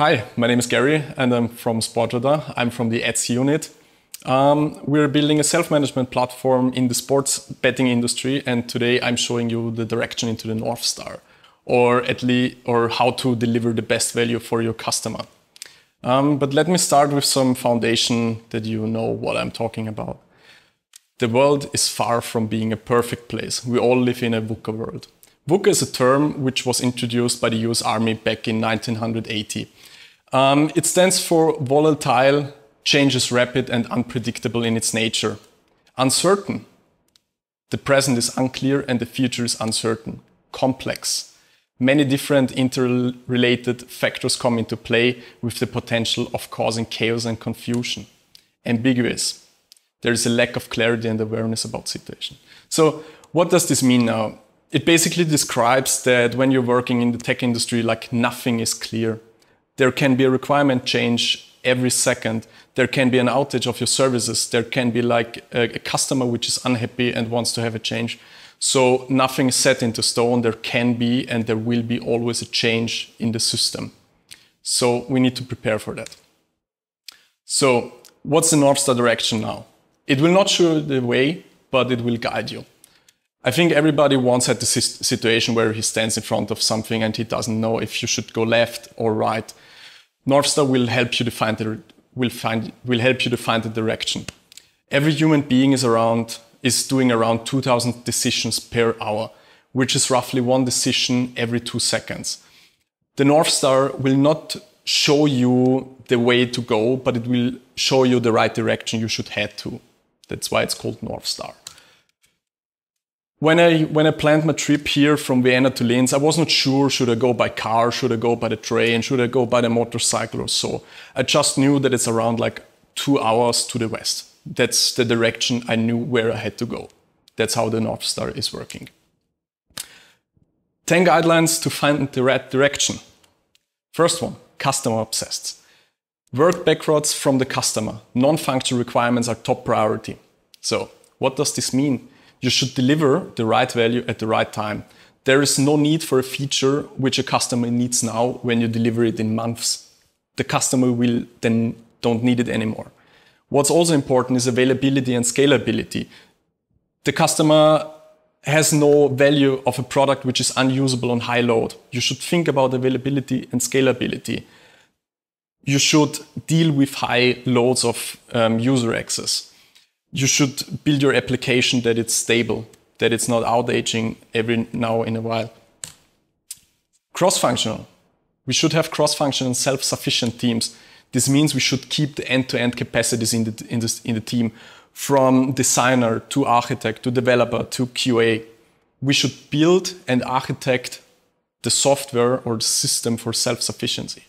Hi, my name is Gary and I'm from Sportradar. I'm from the ads unit. Um, we're building a self-management platform in the sports betting industry and today I'm showing you the direction into the North Star or at least or how to deliver the best value for your customer. Um, but let me start with some foundation that you know what I'm talking about. The world is far from being a perfect place. We all live in a VUCA world. VUCA is a term which was introduced by the US Army back in 1980. Um, it stands for volatile, changes rapid and unpredictable in its nature. Uncertain. The present is unclear and the future is uncertain. Complex. Many different interrelated factors come into play with the potential of causing chaos and confusion. Ambiguous. There is a lack of clarity and awareness about situation. So what does this mean now? It basically describes that when you're working in the tech industry, like nothing is clear. There can be a requirement change every second. There can be an outage of your services. There can be like a, a customer which is unhappy and wants to have a change. So nothing is set into stone. There can be and there will be always a change in the system. So we need to prepare for that. So what's the North Star direction now? It will not show the way, but it will guide you. I think everybody once had the situation where he stands in front of something and he doesn't know if you should go left or right. Northstar will help you to find the will find will help you to find the direction. Every human being is around is doing around 2000 decisions per hour, which is roughly one decision every 2 seconds. The North Star will not show you the way to go, but it will show you the right direction you should head to. That's why it's called North Star. When I, when I planned my trip here from Vienna to Linz, I was not sure should I go by car, should I go by the train, should I go by the motorcycle or so. I just knew that it's around like two hours to the west. That's the direction I knew where I had to go. That's how the North Star is working. 10 guidelines to find the right direction. First one, customer obsessed. Work backwards from the customer. Non-functional requirements are top priority. So what does this mean? You should deliver the right value at the right time. There is no need for a feature which a customer needs now when you deliver it in months. The customer will then don't need it anymore. What's also important is availability and scalability. The customer has no value of a product which is unusable on high load. You should think about availability and scalability. You should deal with high loads of um, user access you should build your application that it's stable, that it's not outaging every now in a while. Cross-functional. We should have cross-functional self-sufficient teams. This means we should keep the end-to-end capacities in the, in, the, in the team from designer to architect to developer to QA. We should build and architect the software or the system for self-sufficiency.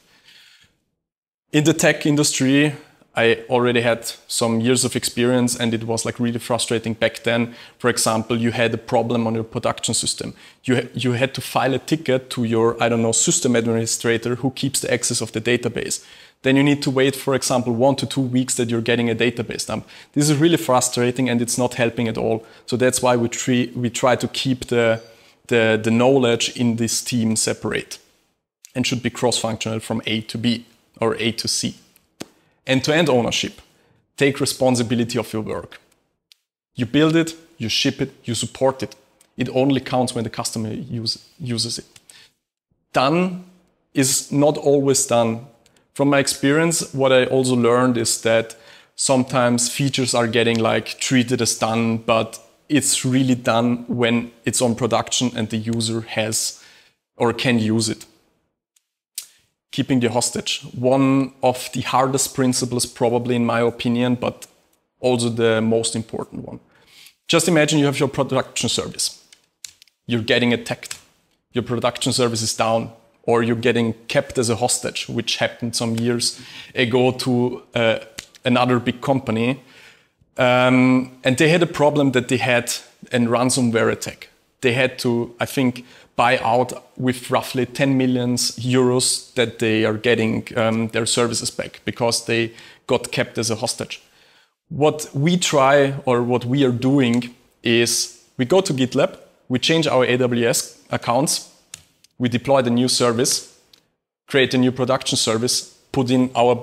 In the tech industry, I already had some years of experience and it was like really frustrating back then. For example, you had a problem on your production system. You, ha you had to file a ticket to your, I don't know, system administrator who keeps the access of the database. Then you need to wait, for example, one to two weeks that you're getting a database dump. This is really frustrating and it's not helping at all. So that's why we, try, we try to keep the, the, the knowledge in this team separate and should be cross-functional from A to B or A to C. End-to-end ownership. Take responsibility of your work. You build it, you ship it, you support it. It only counts when the customer use, uses it. Done is not always done. From my experience, what I also learned is that sometimes features are getting like treated as done, but it's really done when it's on production and the user has or can use it keeping the hostage. One of the hardest principles, probably in my opinion, but also the most important one. Just imagine you have your production service. You're getting attacked. Your production service is down, or you're getting kept as a hostage, which happened some years ago to uh, another big company. Um, and they had a problem that they had a ransomware attack. They had to, I think, buy out with roughly 10 million euros that they are getting um, their services back because they got kept as a hostage. What we try or what we are doing is we go to GitLab, we change our AWS accounts, we deploy the new service, create a new production service, put in our,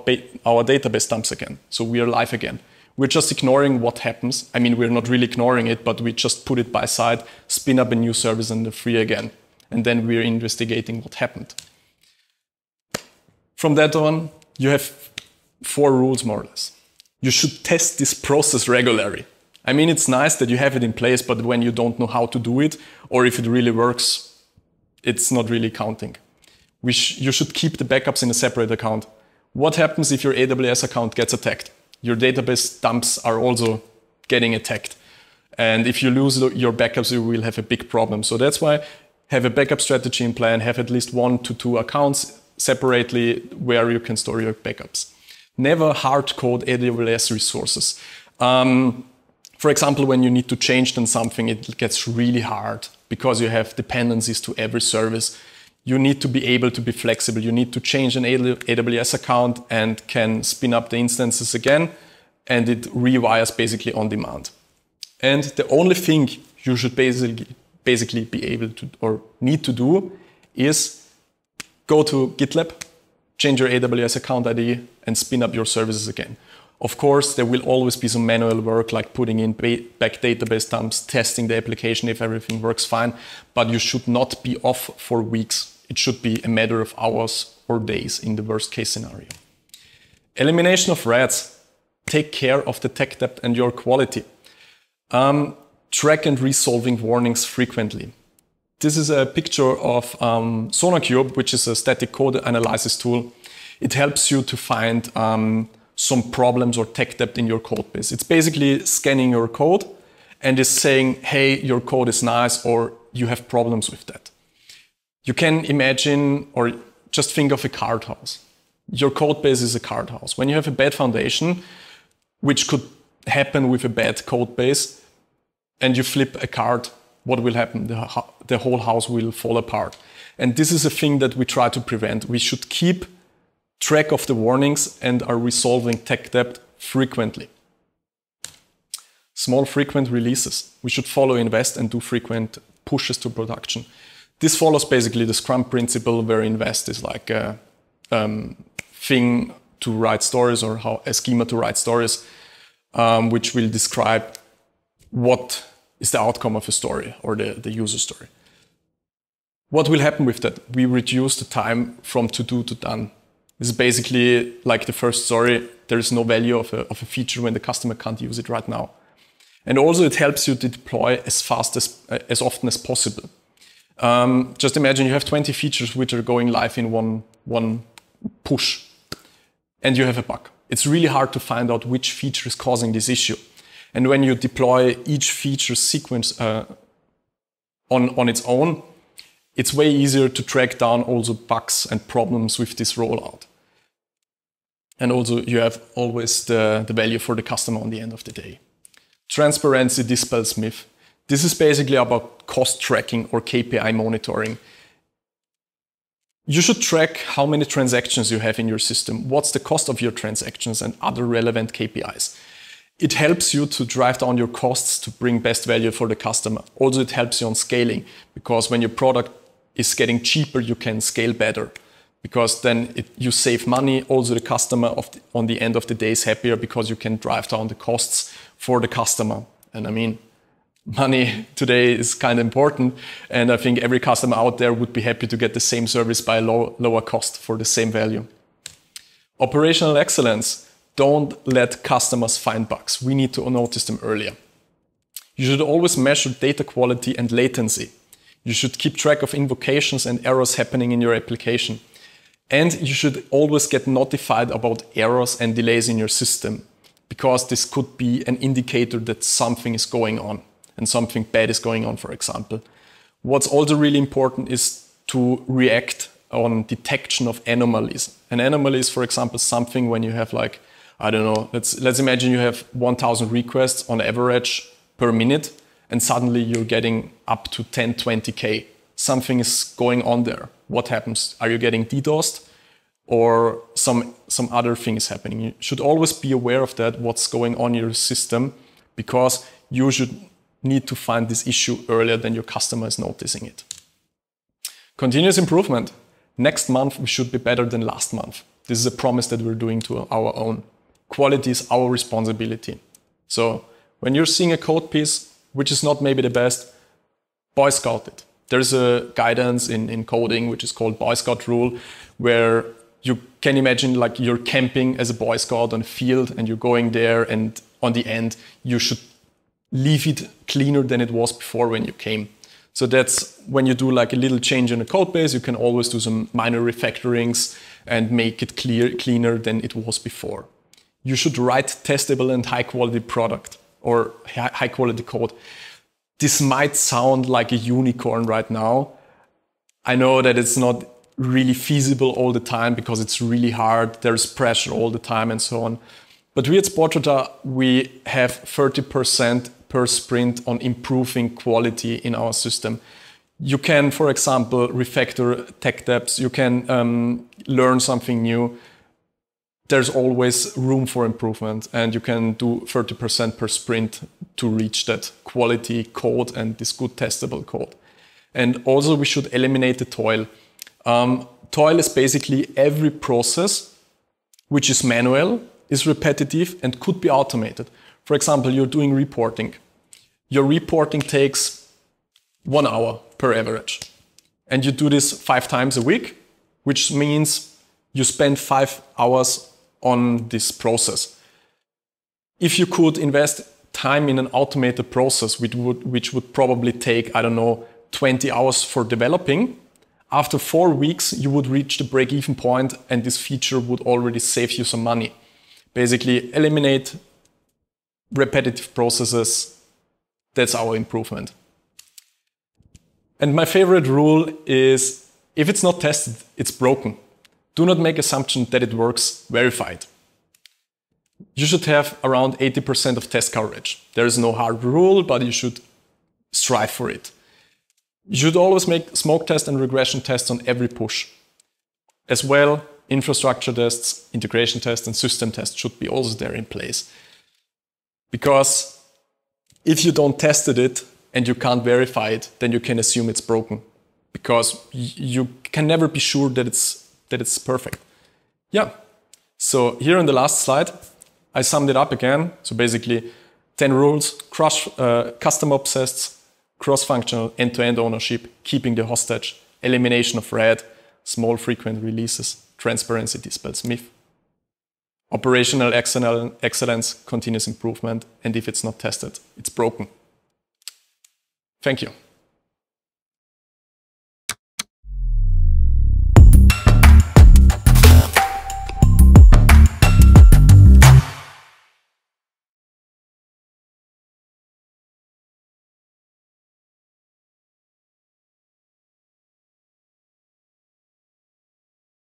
our database dumps again. So we are live again. We're just ignoring what happens. I mean, we're not really ignoring it, but we just put it by side, spin up a new service and free again. And then we're investigating what happened. From that on, you have four rules more or less. You should test this process regularly. I mean, it's nice that you have it in place, but when you don't know how to do it, or if it really works, it's not really counting. Sh you should keep the backups in a separate account. What happens if your AWS account gets attacked? your database dumps are also getting attacked. And if you lose your backups, you will have a big problem. So that's why have a backup strategy in plan, have at least one to two accounts separately where you can store your backups. Never hard code AWS resources. Um, for example, when you need to change then something, it gets really hard because you have dependencies to every service you need to be able to be flexible. You need to change an AWS account and can spin up the instances again, and it rewires basically on demand. And the only thing you should basically basically be able to or need to do is go to GitLab, change your AWS account ID, and spin up your services again. Of course, there will always be some manual work like putting in back database dumps, testing the application if everything works fine, but you should not be off for weeks it should be a matter of hours or days in the worst case scenario. Elimination of rats. Take care of the tech debt and your quality. Um, track and resolving warnings frequently. This is a picture of um, SonarQube, which is a static code analysis tool. It helps you to find um, some problems or tech debt in your code base. It's basically scanning your code and is saying, hey, your code is nice or you have problems with that. You can imagine or just think of a card house. Your code base is a card house. When you have a bad foundation, which could happen with a bad code base, and you flip a card, what will happen? The, the whole house will fall apart. And this is a thing that we try to prevent. We should keep track of the warnings and are resolving tech debt frequently. Small frequent releases. We should follow invest and do frequent pushes to production. This follows basically the Scrum principle where invest is like a um, thing to write stories or how a schema to write stories, um, which will describe what is the outcome of a story or the, the user story. What will happen with that? We reduce the time from to do to done. This is basically like the first story. There is no value of a, of a feature when the customer can't use it right now. And also it helps you to deploy as fast as, as often as possible. Um, just imagine you have 20 features which are going live in one, one push and you have a bug. It's really hard to find out which feature is causing this issue. And when you deploy each feature sequence uh, on, on its own, it's way easier to track down also bugs and problems with this rollout. And also you have always the, the value for the customer on the end of the day. Transparency dispels myth. This is basically about cost tracking or KPI monitoring. You should track how many transactions you have in your system, what's the cost of your transactions, and other relevant KPIs. It helps you to drive down your costs to bring best value for the customer. Also, it helps you on scaling because when your product is getting cheaper, you can scale better because then it, you save money. Also, the customer the, on the end of the day is happier because you can drive down the costs for the customer. And I mean, money today is kind of important. And I think every customer out there would be happy to get the same service by a low, lower cost for the same value. Operational excellence. Don't let customers find bugs. We need to notice them earlier. You should always measure data quality and latency. You should keep track of invocations and errors happening in your application. And you should always get notified about errors and delays in your system because this could be an indicator that something is going on and something bad is going on, for example. What's also really important is to react on detection of anomalies. An anomaly is, for example, something when you have like, I don't know, let's, let's imagine you have 1000 requests on average per minute, and suddenly you're getting up to 10, 20K. Something is going on there. What happens? Are you getting DDoSed? Or some, some other thing is happening. You should always be aware of that, what's going on in your system, because you should need to find this issue earlier than your customer is noticing it. Continuous improvement. next month we should be better than last month. This is a promise that we're doing to our own. Quality is our responsibility. So when you're seeing a code piece, which is not maybe the best, Boy Scout it. There's a guidance in, in coding, which is called Boy Scout rule, where you can imagine like you're camping as a Boy Scout on a field and you're going there and on the end you should leave it cleaner than it was before when you came. So that's when you do like a little change in the code base, you can always do some minor refactorings and make it clear, cleaner than it was before. You should write testable and high quality product or high quality code. This might sound like a unicorn right now. I know that it's not really feasible all the time because it's really hard. There's pressure all the time and so on. But we at Sportradar, we have 30% per sprint on improving quality in our system. You can, for example, refactor tech depths. You can um, learn something new. There's always room for improvement, and you can do 30% per sprint to reach that quality code and this good testable code. And also, we should eliminate the toil. Um, toil is basically every process which is manual, is repetitive, and could be automated. For example, you're doing reporting. Your reporting takes one hour per average. And you do this five times a week, which means you spend five hours on this process. If you could invest time in an automated process, which would, which would probably take, I don't know, 20 hours for developing, after four weeks, you would reach the break even point and this feature would already save you some money. Basically, eliminate repetitive processes. That's our improvement. And my favorite rule is if it's not tested, it's broken. Do not make assumption that it works, verify it. You should have around 80% of test coverage. There is no hard rule, but you should strive for it. You should always make smoke tests and regression tests on every push. As well, infrastructure tests, integration tests, and system tests should be also there in place. Because if you don't tested it and you can't verify it, then you can assume it's broken. Because you can never be sure that it's, that it's perfect. Yeah. So here on the last slide, I summed it up again. So basically, 10 rules, cross, uh, custom obsessed, cross-functional end-to-end ownership, keeping the hostage, elimination of red, small frequent releases, transparency dispels myth, operational excellence, continuous improvement, and if it's not tested, it's broken. Thank you.